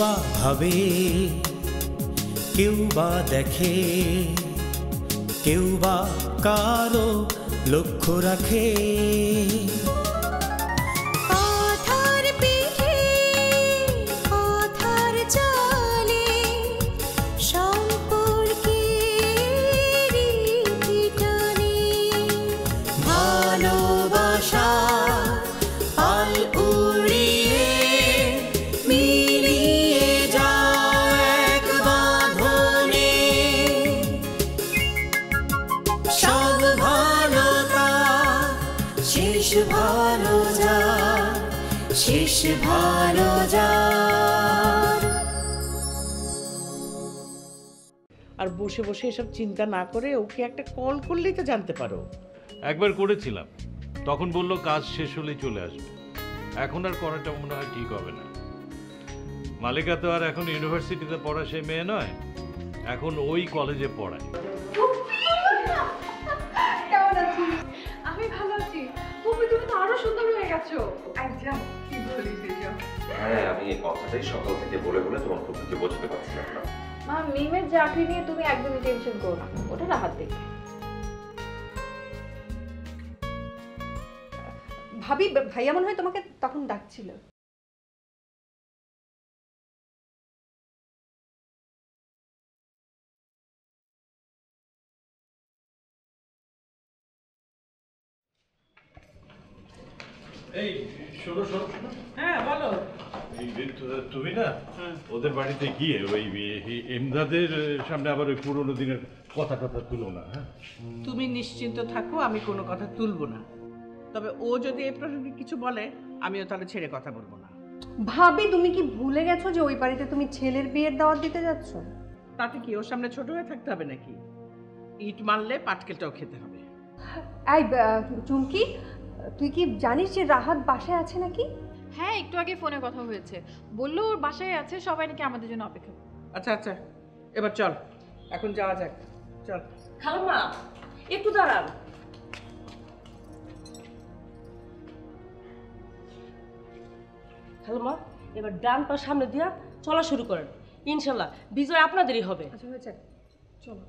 বা ভাবে কেউ বা দেখে কেউ বা কারও লক্ষ্য রাখে। বসে বসে এসব চিন্তা না করে ওকে একটা কল করলেই তো জানতে পারো। একবার করেছিলাম। তখন বলল কাজ শেষ হলেই চলে আসবে। এখন আর করাটা মনে হয় ঠিক হবে না। মালিকা তো আর এখন ইউনিভার্সিটিতে পড়া সে মেয়ে নয় এখন ওই কলেজে পড়ায়। কেমন আমি ভালো আছি। তুমি তুমি তো আরও সুন্দর হয়ে গেছো। একদম কি বলিস এসব? হ্যাঁ আমি এই কথাটাই সকাল থেকে বলে বলে তোমার প্রকৃতি বোঝাতে পারছিলাম না। মা মিমের চাকরি নিয়ে তুমি একদমই টেনশন করো না। ওটা রাহাত দেখবে ভাবি ভাইয়া মনে হয় তোমাকে তখন ডাকছিল। এই শোনো শোনো। হ্যাঁ বলো। তুমি না ওদের বাড়িতে গিয়ে ওই এমদাদের সামনে আবার ওই পুরোনো দিনের কথা কথা তুলো না হ্যাঁ? তুমি নিশ্চিন্ত থাকো আমি কোনো কথা তুলবো না। তবে ও যদি এই প্রসঙ্গে কিছু বলে আমিও তাহলে ছেড়ে কথা বলব না। ভাবি তুমি কি ভুলে গেছো যে ওই বাড়িতে তুমি ছেলের বিয়ের দাওয়াত দিতে যাচ্ছ? তাতে কি ওর সামনে ছোট হয়ে থাকতে হবে নাকি? ইট মারলে পাটকেলটাও খেতে হবে। এই চুমকি তুই কি জানিস যে রাহাত বাসায় আছে নাকি? হ্যাঁ একটু আগে ফোনে কথা হয়েছে। বলল ওর বাসায় আছে সবাই নাকি আমাদের জন্য অপেক্ষা করে। আচ্ছা আচ্ছা এবার চল এখন যাওয়া যাক চল। খালাম্মা একটু দাঁড়ান। খালাম্মা এবার ডান পা সামনে দিয়া চলা শুরু করেন। ইনশাল্লাহ বিজয় আপনাদেরই হবে। আচ্ছা হয়েছে চলো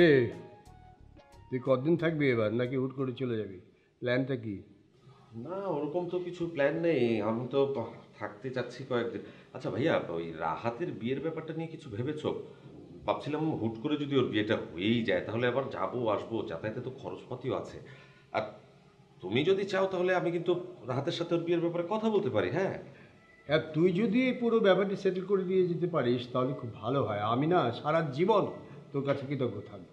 কিরে তুই কতদিন থাকবি এবার? নাকি হুট করে চলে যাবি? প্ল্যানটা কি? না ওরকম তো কিছু প্ল্যান নেই। আমি তো থাকতে চাচ্ছি কয়েকদিন। আচ্ছা ভাইয়া ওই রাহাতের বিয়ের ব্যাপারটা নিয়ে কিছু ভেবেছো? ভাবছিলাম হুট করে যদি ওর বিয়েটা হয়েই যায় তাহলে আবার যাব আসব যাতায়াতে তো খরচপাতিও আছে। আর তুমি যদি চাও তাহলে আমি কিন্তু রাহাতের সাথে ওর বিয়ের ব্যাপারে কথা বলতে পারি হ্যাঁ? হ্যাঁ তুই যদি এই পুরো ব্যাপারটি সেটেল করে দিয়ে যেতে পারিস তাহলে খুব ভালো হয়। আমি না সারা জীবন তোর কাছে কৃতজ্ঞ থাকব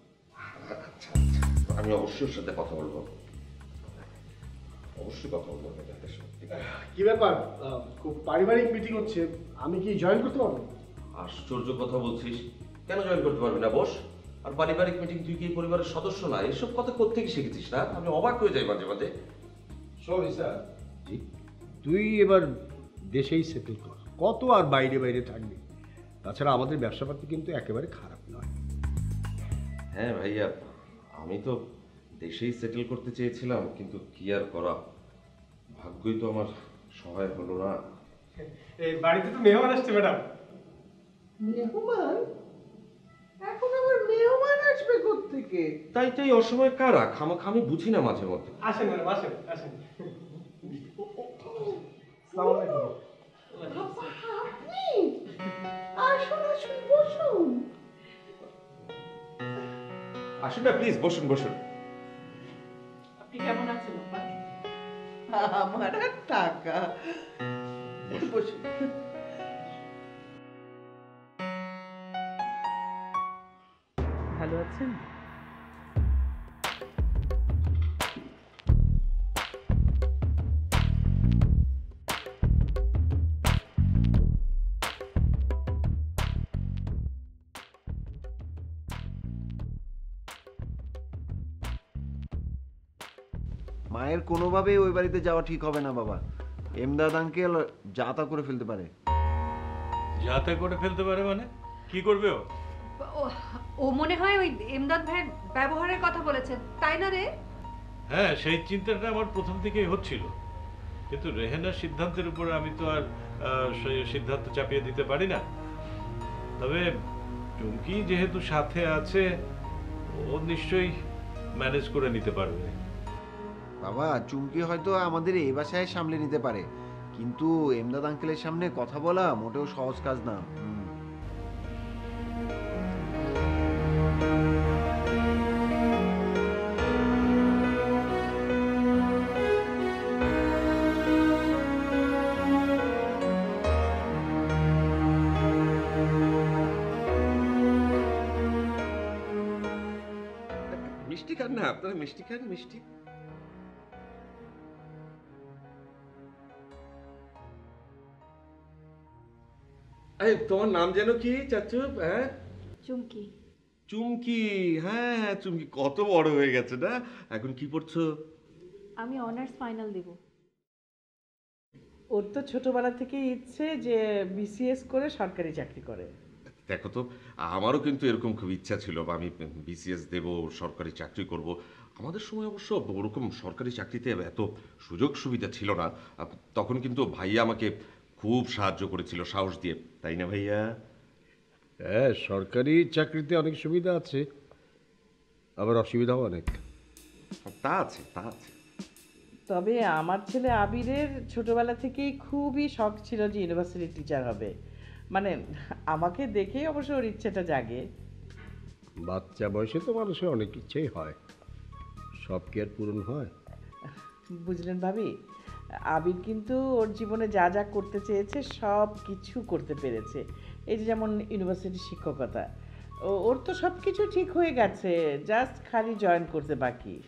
আচ্ছা আচ্ছা। আমি অবশ্যই ওর সাথে কথা বলব। অবশ্যই কথা বলব ঠিক আছে? কি ব্যাপার? খুব পারিবারিক মিটিং হচ্ছে। আমি কি জয়েন করতে পারব? আশ্চর্য কথা বলছিস। কেন জয়েন করতে পারবি না? বস। আর পারিবারিক মিটিং তুই কি পরিবারের সদস্য না? এসব কথা কোথেকে শিখেছিস না? আমি অবাক হয়ে যাই মাঝে মাঝে। শোন স্যার জি। তুই এবার দেশেই সেটেল কর। কত আর বাইরে বাইরে থাকবি? তাছাড়া আমাদের ব্যবসাপাতি কিন্তু একেবারে খারাপ নয়। হ্যাঁ ভাইয়া আমি তো দেশেই সেটেল করতে চেয়েছিলাম কিন্তু কি আর করা? ভাগ্যই তো আমার সহায় হলো না। এই বাড়িতে তো মেহমান আসছে ম্যাডাম। মেহমান? এখন আবার মেহমান আসবে থেকে তাই তাই অসময় কারা? খামাখা আমি বুঝি না মাঝে মধ্যে। আসেন ম্যাডাম আসেন আসেন। আসসালামু আলাইকুম। আসুন আসুন বসুন। আসুন না প্লিজ বসুন বসুন। আপনি কেমন আছেন আমার আর টাকা। বসুন। ভালো আছেন? কোনোভাবেই ওই বাড়িতে যাওয়া ঠিক হবে না বাবা। এমদাদ আঙ্কেল যা তা করে ফেলতে পারে। যাতে করে ফেলতে পারে মানে? কি করবে ও? ও- মনে হয় ওই এমদাদ ভাইয়ের ব্যবহারের কথা বলেছে তাই না রে? হ্যাঁ সেই চিন্তাটা আমার প্রথম থেকেই হচ্ছিল। কিন্তু রেহেনার সিদ্ধান্তের উপর আমি তো আর সিদ্ধান্ত চাপিয়ে দিতে পারি না। তবে চুমকি যেহেতু সাথে আছে ও নিশ্চয়ই ম্যানেজ করে নিতে পারবে। বাবা, চুমকি হয়তো আমাদের এই বাসায় সামলে নিতে পারে। কিন্তু এমদাদ আঙ্কেলের সামনে কথা বলা মোটেও সহজ কাজ না। মিষ্টি খান না, আপনারা মিষ্টি খান, মিষ্টি। এই তোমার নাম যেন কি চাচু? হ্যাঁ? চুমকি। চুমকি। হ্যাঁ হ্যাঁ চুমকি। কত বড় হয়ে গেছে না? এখন কি পড়ছো? আমি অনার্স ফাইনাল দেব। ওর তো ছোটবেলা থেকেই ইচ্ছে যে বিসিএস করে সরকারি চাকরি করে। দেখো তো আমারও কিন্তু এরকম খুব ইচ্ছা ছিল। বা আমি বিসিএস দেব সরকারি চাকরি করব। আমাদের সময় অবশ্য ওরকম সরকারি চাকরিতে এত সুযোগ সুবিধা ছিল না। তখন কিন্তু ভাইয়া আমাকে খুব সাহায্য করেছিল সাহস দিয়ে। তাই না ভাইয়া? হ্যাঁ সরকারি চাকরিতে অনেক সুবিধা আছে আবার অসুবিধাও অনেক। তা আছে তা আছে। তবে আমার ছেলে আবিরের ছোটবেলা থেকেই খুবই শখ ছিল যে ইউনিভার্সিটির টিচার হবে। মানে আমাকে দেখেই অবশ্য ওর ইচ্ছেটা জাগে। বাচ্চা বয়সে তো মানুষের অনেক ইচ্ছেই হয়। সব কি আর পূরণ হয়? বুঝলেন ভাবি আবির কিন্তু ওর জীবনে যা যা করতে চেয়েছে, সব কিছু করতে পেরেছে। এই যে যেমন ইউনিভার্সিটি শিক্ষকতা ওর তো সব কিছু ঠিক হয়ে গেছে জাস্ট খালি জয়েন করতে বাকি।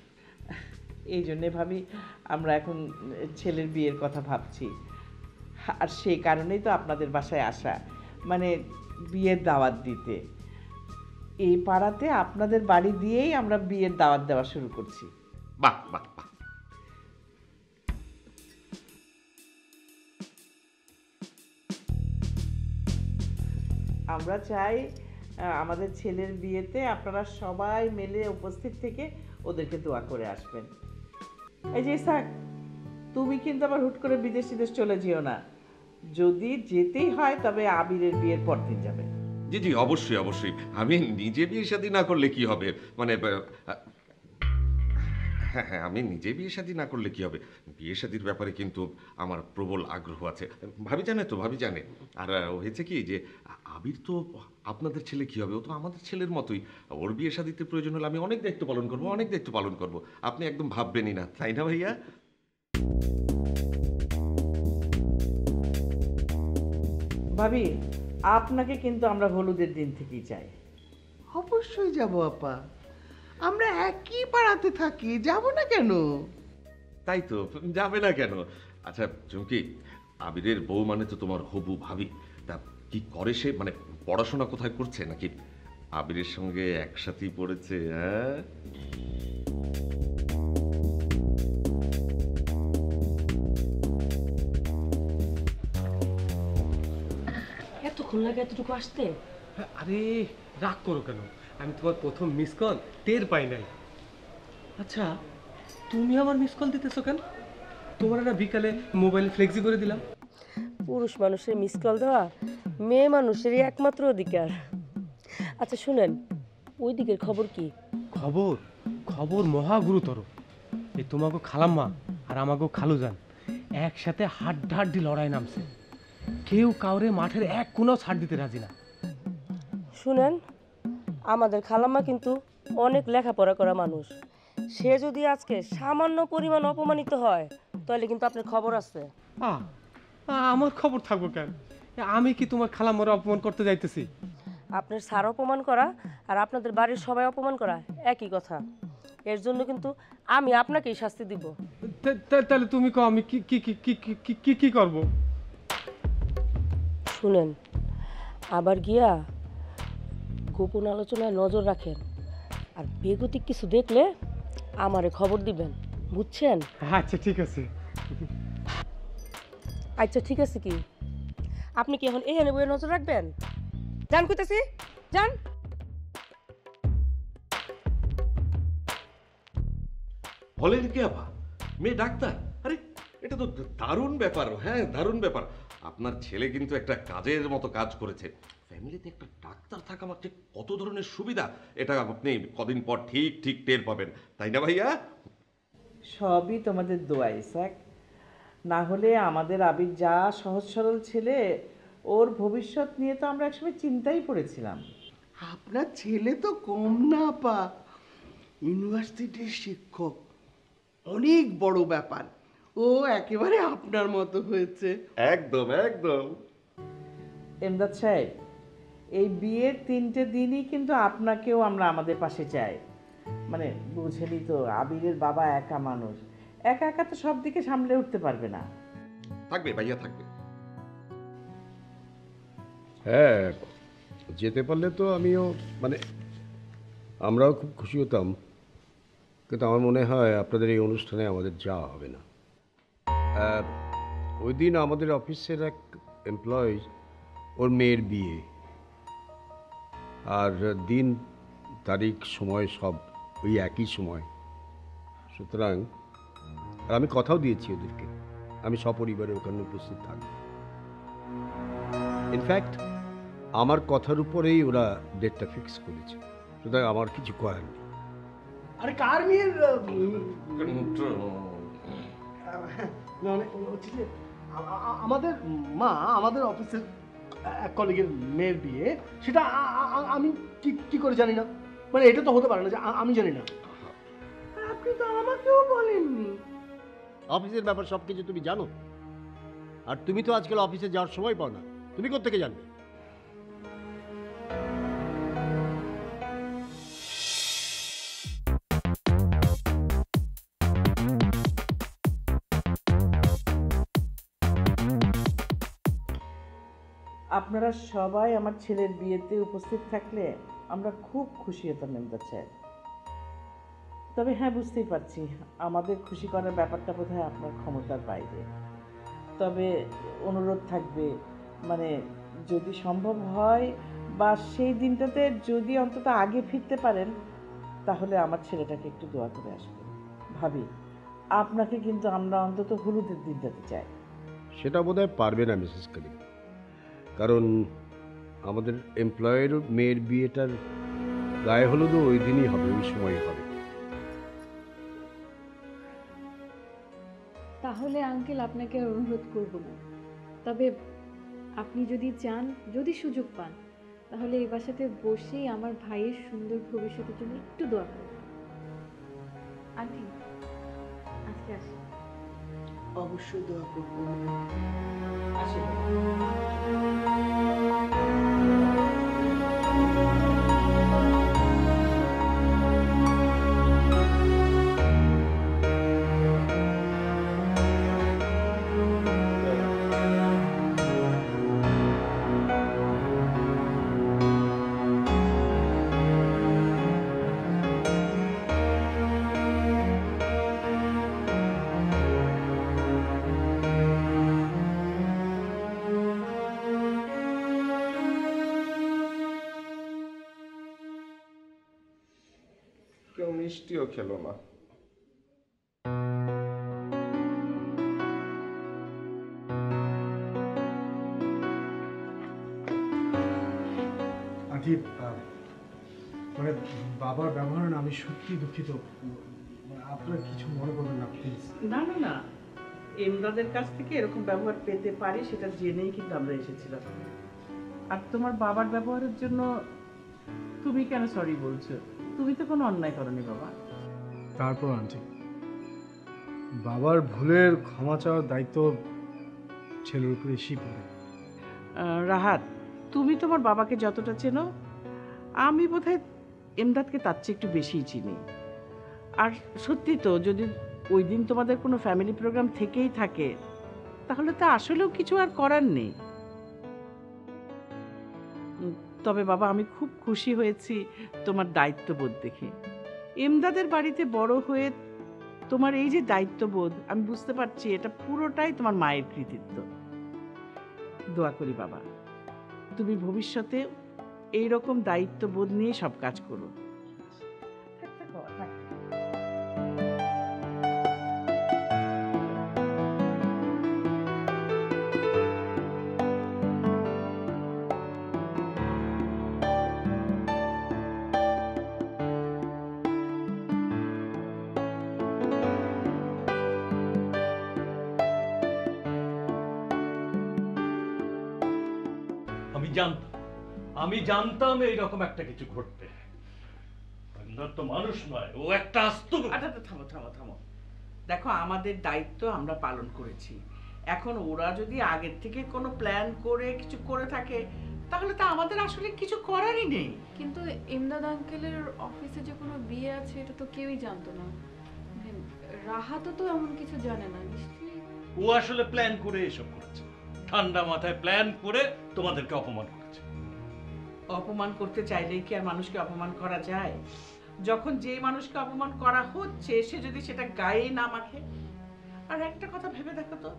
এই জন্যে ভাবি আমরা এখন ছেলের বিয়ের কথা ভাবছি। আর সেই কারণেই তো আপনাদের বাসায় আসা মানে বিয়ের দাওয়াত দিতে। এই পাড়াতে আপনাদের বাড়ি দিয়েই আমরা বিয়ের দাওয়াত দেওয়া শুরু করছি। বাহ বাহ। আমরা চাই আমাদের ছেলের বিয়েতে আপনারা সবাই মিলে উপস্থিত থেকে ওদেরকে দোয়া করে আসবেন। এই যে স্যার, তুমি কিন্তু আবার হুট করে বিদেশ দেশ চলে যেও না। যদি যেতেই হয় তবে আবিরের বিয়ের পর দিন যাবে। জি জি, অবশ্যই অবশ্যই। আমি নিজে বিয়ে শাদী না করলে কি হবে? মানে হ্যাঁ হ্যাঁ আমি নিজে বিয়ে শাদী না করলে কি হবে? বিয়ে শাদীর ব্যাপারে কিন্তু আমার প্রবল আগ্রহ আছে। ভাবি জানে তো ভাবি জানে। আর হয়েছে কি যে আবির তো আপনাদের ছেলে কি হবে? ও তো আমাদের ছেলের মতোই। ওর বিয়ে শাদীতে প্রয়োজন হলে আমি অনেক দায়িত্ব পালন করব অনেক দায়িত্ব পালন করব। আপনি একদম ভাববেনই না তাই না ভাইয়া? ভাবি আপনাকে কিন্তু আমরা হলুদের দিন থেকেই চাই। অবশ্যই যাব আপা। আমরা একই পাড়াতে থাকি যাব না কেন? তাই তো যাবে না কেন? আচ্ছা চুমকি আবিরের বউ মানে তো তোমার হবু ভাবি। তা কি করে সে? মানে পড়াশোনা কোথায় করছে নাকি আবিরের সঙ্গে একসাথেই পড়েছে হ্যাঁ? এতক্ষণ লাগে এতটুকু আসতে? আরে রাগ করো কেন? আমি তোমার প্রথম মিস কল টের পাই নাই। আচ্ছা তুমি আমার মিস কল দিতেছো কেন? তোমার না বিকালে মোবাইলে ফ্লেক্সি করে দিলাম। পুরুষ মানুষের মিস কল দেওয়া মেয়ে মানুষেরই একমাত্র অধিকার। আচ্ছা শুনেন ওই দিকের খবর কি? খবর? খবর মহা গুরুতর। এই তোমাকে খালাম্মা আর আমাকেও খালু যান একসাথে হাড্ডাহাড্ডি লড়াই নামছে। কেউ কাউরে মাঠের এক কোনাও ছাড় দিতে রাজি না। শুনেন আমাদের খালাম্মা কিন্তু অনেক লেখাপড়া করা মানুষ। সে যদি আজকে সামান্য পরিমাণ অপমানিত হয় তাহলে কিন্তু আপনার খবর আছে। আমার খবর থাকব কেন? আমি কি তোমার খালাম্মারে অপমান করতে যাইতেছি? আপনার স্যার অপমান করা আর আপনাদের বাড়ির সবাই অপমান করা একই কথা। এর জন্য কিন্তু আমি আপনাকেই শাস্তি দিব। তা- তা- তাহলে তুমি কো আমি কি কি কি কি কি- কি কি কি করব? শুনেন আবার গিয়া গোপন আলোচনায় নজর রাখেন। আর বেগতিক কিছু দেখলে আমারে খবর দিবেন বুঝছেন? আচ্ছা ঠিক আছে। আচ্ছা ঠিক আছে কি? আপনি কি এখন এখানে বইয়ে নজর রাখবেন? যান কইতেছি যান। বলেন কি আবা মেয়ে ডাক্তার? আরে এটা তো দারুণ ব্যাপার হ্যাঁ দারুণ ব্যাপার। আপনার ছেলে কিন্তু একটা কাজের মতো কাজ করেছে। ফ্যামিলিতে একটা ডাক্তার থাকা মাত্র কত ধরনের সুবিধা? এটা আপনি কদিন পর ঠিক ঠিক টের পাবেন। তাই না ভাইয়া? সবই তোমাদের দোয়া ইসাক না হলে আমাদের আবির যা সহজ সরল ছেলে ওর ভবিষ্যৎ নিয়ে তো আমরা একসময় চিন্তাই পড়েছিলাম। আপনার ছেলে তো কম না পা। ইউনিভার্সিটির শিক্ষক। অনেক বড় ব্যাপার। ও একেবারে আপনার মতো হয়েছে। একদম একদম। এমদাদ সাহেব এই বিয়ের তিনটে দিনই কিন্তু আপনাকেও আমরা আমাদের পাশে চাই। মানে বুঝেনি তো আবিরের বাবা একা মানুষ। একা একা তো সব দিকে সামলে উঠতে পারবে না। থাকবে ভাইয়া থাকবে। হ্যাঁ যেতে পারলে তো আমিও মানে আমরাও খুব খুশি হতাম। কিন্তু আমার মনে হয় আপনাদের এই অনুষ্ঠানে আমাদের যাওয়া হবে না। ওই দিন আমাদের অফিসের এক এমপ্লয়ি ওর মেয়ের বিয়ে। আর দিন তারিখ সময় সব ওই একই সময়। সুতরাং আর আমি কথাও দিয়েছি ওদেরকে আমি সপরিবারে ওখানে উপস্থিত থাকব। ইনফ্যাক্ট আমার কথার উপরেই ওরা ডেটটা ফিক্স করেছে। সুতরাং আমার কিছু করার নেই। আরে কার মেয়ের মানে হচ্ছে যে আমাদের মা আমাদের অফিসের এক কলিগের মেয়ের বিয়ে সেটা আমি কি কি করে জানি না? মানে এটা তো হতে পারে না যে আমি জানি না। আপনি তো আমাকেও বলেননি। অফিসের ব্যাপার সব কিছু তুমি জানো। আর তুমি তো আজকাল অফিসে যাওয়ার সময় পাও না। তুমি কোথেকে জানবে? আপনারা সবাই আমার ছেলের বিয়েতে উপস্থিত থাকলে আমরা খুব খুশি হতাম এমদাদ সাহেব তবে হ্যাঁ বুঝতেই পারছি, আমাদের খুশি করার ব্যাপারটা বোধহয় আপনার ক্ষমতার বাইরে। তবে অনুরোধ থাকবে মানে যদি সম্ভব হয় বা সেই দিনটাতে যদি অন্তত আগে ফিরতে পারেন, তাহলে আমার ছেলেটাকে একটু দোয়া করে আসবেন। ভাবি, আপনাকে কিন্তু আমরা অন্তত হলুদের দিনটাতে চাই। সেটা বোধহয় পারবে না, মিসেস করিম কারণ আমাদের এমপ্লয়ের মেয়ের বিয়েটার গায়ে হলুদও ওই দিনই হবে, ওই সময়ই হবে। তাহলে আঙ্কেল, আপনাকে আর অনুরোধ করব না। তবে আপনি যদি চান, যদি সুযোগ পান, তাহলে এই বাসাতে বসেই আমার ভাইয়ের সুন্দর ভবিষ্যতের জন্য একটু দোয়া করুন আন্টি, আজকে আসি। অবশ্যই দোয়া করব। কেউ মিষ্টিও খেলো না। আন্টি মানে বাবার ব্যবহারে না আমি সত্যি দুঃখিত। মানে আপনারা কিছু মনে করবেন না প্লিজ না না না। এমদাদের কাছ থেকে এরকম ব্যবহার পেতে পারি সেটা জেনেই কিন্তু আমরা এসেছিলাম। আর তোমার বাবার ব্যবহারের জন্য তুমি কেন সরি বলছো? তুমি তো কোনো অন্যায় করনি বাবা। তারপর আন্টি বাবার ভুলের ক্ষমা চাওয়ার দায়িত্ব ছেলের উপরে এসেই পড়ে। আহ, রাহাত তুমি তোমার বাবাকে যতটা চেনো আমি বোধহয় এমদাদকে তার চেয়ে একটু বেশিই চিনি। আর সত্যি তো যদি ওই দিন তোমাদের কোনো ফ্যামিলি প্রোগ্রাম থেকেই থাকে তাহলে তো আসলেও কিছু আর করার নেই। তবে বাবা, আমি খুব খুশি হয়েছি তোমার দায়িত্ববোধ দেখে। এমদাদের বাড়িতে বড় হয়ে তোমার এই যে দায়িত্ববোধ, আমি বুঝতে পারছি এটা পুরোটাই তোমার মায়ের কৃতিত্ব। দোয়া করি বাবা, তুমি ভবিষ্যতে এই রকম দায়িত্ববোধ নিয়ে সব কাজ করো। জানতাম। আমি জানতাম এইরকম একটা কিছু ঘটবে। তো মানুষ নয় ও একটা আস্ত আচ্ছা আচ্ছা, থামো থামো থামো। দেখো আমাদের দায়িত্ব আমরা পালন করেছি। এখন ওরা যদি আগের থেকে কোনো প্ল্যান করে কিছু করে থাকে তাহলে তো আমাদের আসলে কিছু করারই নেই। কিন্তু ইমদাদ আঙ্কেলের অফিসে যে কোনো বিয়ে আছে এটা তো কেউই জানতো না। রাহাতও তো এমন কিছু জানে না নিশ্চয়ই। ও আসলে প্ল্যান করে এসব করেছে। ঠান্ডা মাথায় প্ল্যান করে তোমাদেরকে অপমান করেছে। অপমান করতে চাইলেই কি আর মানুষকে অপমান করা যায়? যখন যে মানুষকে অপমান করা হচ্ছে সে যদি সেটা গায়ে না মাখে? আর একটা কথা ভেবে দেখো তো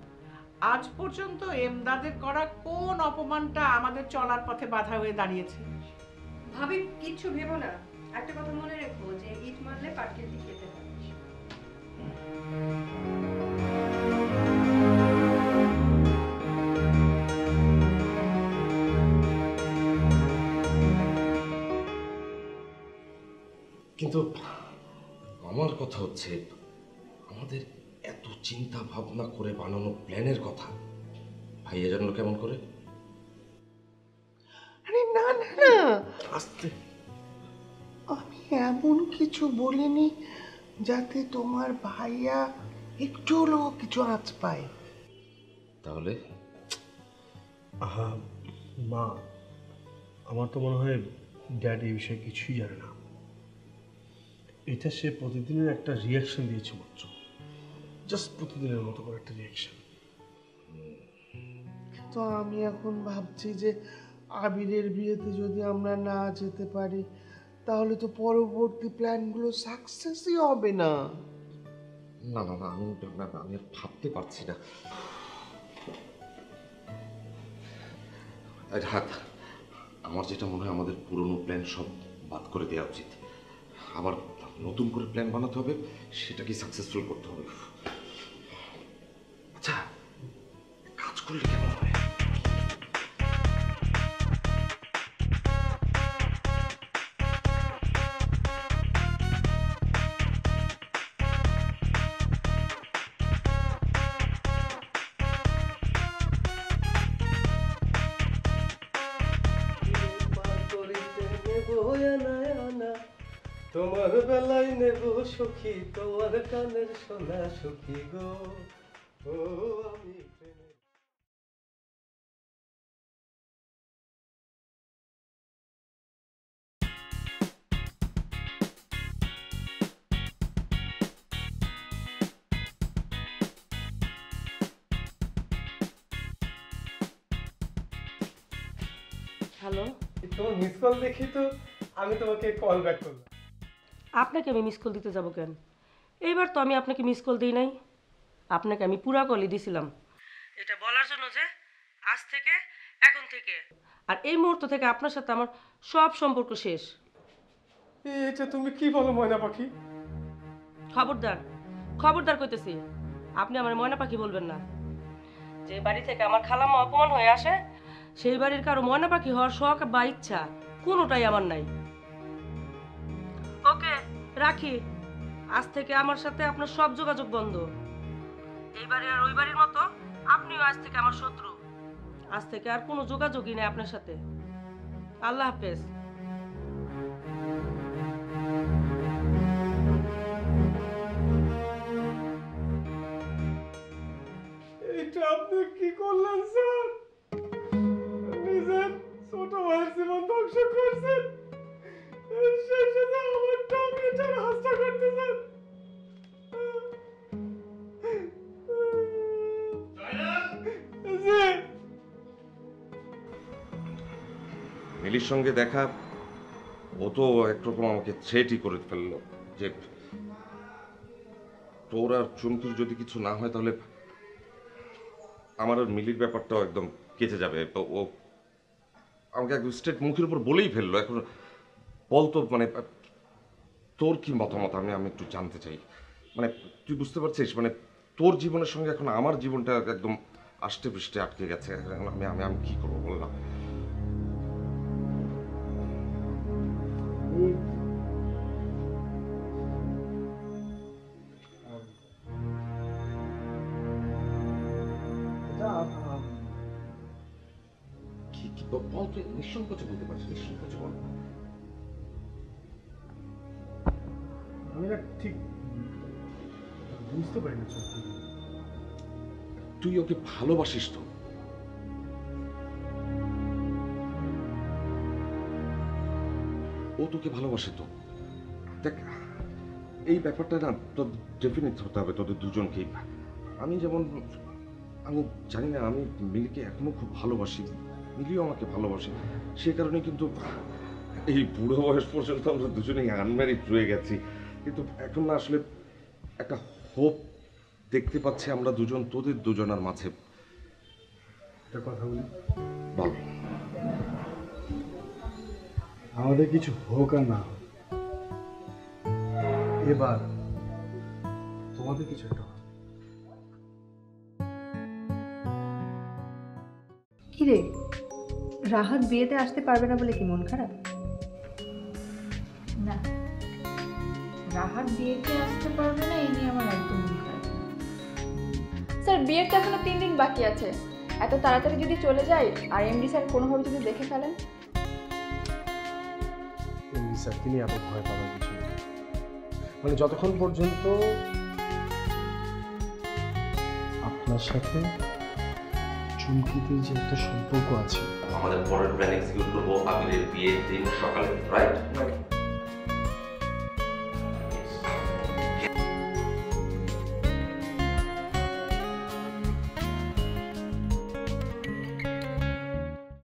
আজ পর্যন্ত এমদাদের করা কোন অপমানটা আমাদের চলার পথে বাধা হয়ে দাঁড়িয়েছে? ভাবি কিচ্ছু ভেবো না। একটা কথা মনে রেখো যে ইট মারলে পাটকেল দিয়ে খেতে হয় কিন্তু আমার কথা হচ্ছে আমাদের এত চিন্তা ভাবনা করে বানানো প্ল্যানের কথা। ভাইয়া জানলো কেমন করে? আরে না না না। আস্তে। আমি এমন কিছু বলিনি যাতে তোমার ভাইয়া একটু হলেও কিছু আঁচ পায়। তাহলে? আহা মা আমার তো মনে হয় ড্যাড এই বিষয়ে কিছুই জানে না। এটা সে প্রতিদিনের একটা রিয়াকশন দিয়েছে মাত্র। জাস্ট প্রতিদিনের মতো করে একটা রিয়াকশন তো আমি এখন ভাবছি যে আবিরের বিয়েতে যদি আমরা না যেতে পারি তাহলে তো পরবর্তী প্ল্যানগুলো সাকসেসই হবে না। না না না আমি না, না, আমি আর ভাবতে পারছি না। আর হাত আমার যেটা মনে হয় আমাদের পুরনো প্ল্যান সব বাদ করে দেওয়া উচিত। আবার নতুন করে প্ল্যান বানাতে হবে সেটাকে সাকসেসফুল করতে হবে। আচ্ছা কাজ করলে কেমন হয়? তোমার বেলায় নেব সখী তোমার কানের সোনা সখী গো। ও আমি হ্যালো তোমার মিস কল দেখি তো আমি তোমাকে কল ব্যাক করলাম। আপনাকে আমি মিস কল দিতে যাব কেন? এইবার তো আমি আপনাকে মিস কল দিই নাই। আপনাকে আমি পুরা কলই দিছিলাম। এটা বলার জন্য যে আজ থেকে এখন থেকে। আর এই মুহূর্ত থেকে আপনার সাথে আমার সব সম্পর্ক শেষ। এটা তুমি কি বলো ময়না পাখি? খবরদার খবরদার কইতেছি আপনি আমার ময়না পাখি বলবেন না। যে বাড়ি থেকে আমার খালাম্মা অপমান হয়ে আসে সেই বাড়ির কারও ময়না পাখি হওয়ার শখ বা ইচ্ছা কোনোটাই আমার নাই। ওকে, রাখি। আজ থেকে আমার সাথে আপনার সব যোগাযোগ বন্ধ। এই আর ওই বাড়ির মতো আপনিও আজ থেকে আমার শত্রু। আজ থেকে আর কোনো যোগাযোগই নেই আপনার সাথে। আল্লাহ হাফেজ। এটা আপনি কি করলেন, স্যার? নিজের ছোট ভাইয়ের জীবন ধ্বংস করছেন। মিলির সঙ্গে দেখা, ও তো একরকম আমাকে থ্রেটই করে ফেলল যে তোর আর চুমকির যদি কিছু না হয় তাহলে আমার আর মিলির ব্যাপারটাও একদম কেটে যাবে। ও আমাকে একদম স্ট্রেট মুখের উপর বলেই ফেলল। এখন বলতো মানে তোর কি মতামত? আমি আমি একটু জানতে চাই। মানে তুই বুঝতে পারছিস? মানে তোর জীবনের সঙ্গে এখন আমার জীবনটা একদম আষ্টে পৃষ্ঠে আটকে গেছে। আমি আমি আমি কি করব বললাম বল বল তুই নিঃসংকোচে বলতে পারছিস নিঃসংকোচে বল। না ঠিক বুঝতে পারি না তুই ওকে ভালোবাসিস তো। ও তোকে ভালোবাসে তো। দেখ, এই ব্যাপারটা না তো ডেফিনেট হতে হবে, তোদের দুজনকেই। আমি যেমন, আমি জানি না, আমি মিলিকে এখনও খুব ভালোবাসি, মিলিও আমাকে ভালোবাসে। সে কারণে কিন্তু এই বুড়ো বয়স পর্যন্ত আমরা দুজনেই আনম্যারিড রয়ে গেছি। কিন্তু এখন না আসলে একটা হোপ দেখতে পাচ্ছি আমরা দুজন তোদের দুজনের মাঝে। একটা কথা বলি। বল। আমাদের কিছু হোক আর না হোক এবার তোমাদের কিছু একটা। কিরে? রাহাত বিয়েতে আসতে পারবে না বলে কি মন খারাপ? না। রাহাত বিয়েতে আসতে পারবে না এই নিয়ে আমার একদম স্যার বিয়ের তো এখনও তিন দিন বাকি আছে। এত তাড়াতাড়ি যদি চলে যাই আর এমডি স্যার কোনোভাবে যদি দেখে ফেলেন? এমনি স্যার তিনি এত ভয় পাওয়ার কিছু নেই। মানে যতক্ষণ পর্যন্ত আপনার সাথে চুমকিতে যে একটা সম্পর্ক আছে আমাদের পরের প্ল্যান এক্সিকিউট করব আবিরের বিয়ের দিন সকালে রাইট রাইট